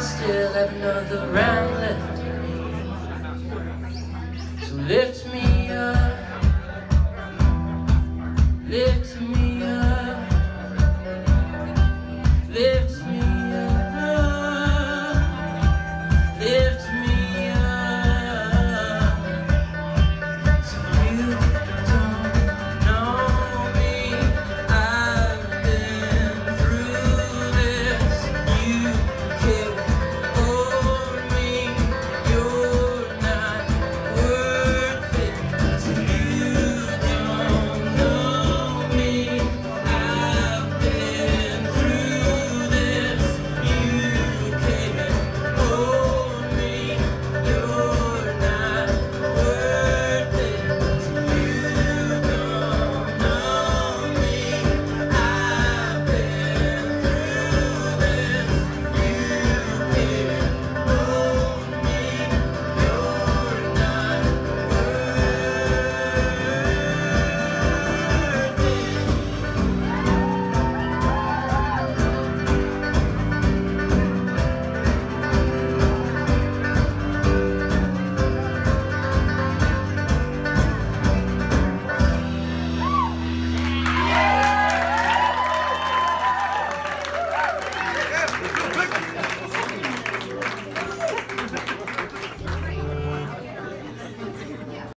I still have another round left.